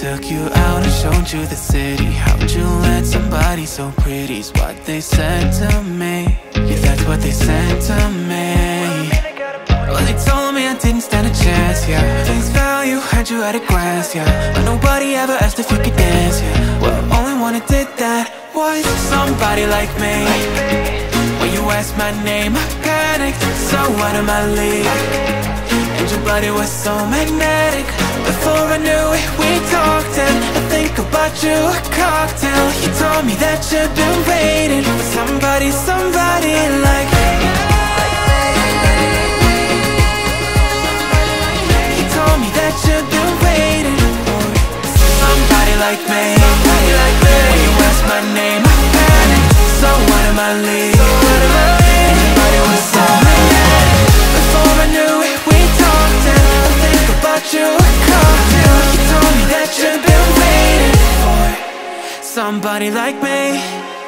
Took you out and showed you the city. How'd you let somebody so pretty's what they said to me. Yeah, that's what they said to me. Well, they told me I didn't stand a chance, yeah. Face value, had you at a glance, yeah. But nobody ever asked if you could dance, yeah. Well, only one who did that was somebody like me. When you asked my name, I panicked So out of my league and your body was so magnetic. Before I knew it, we talked And I think about you, a cocktail. You told me that you've been waiting For somebody, somebody like me. You told me that you've been waiting for Somebody like me. Somebody like me Somebody like me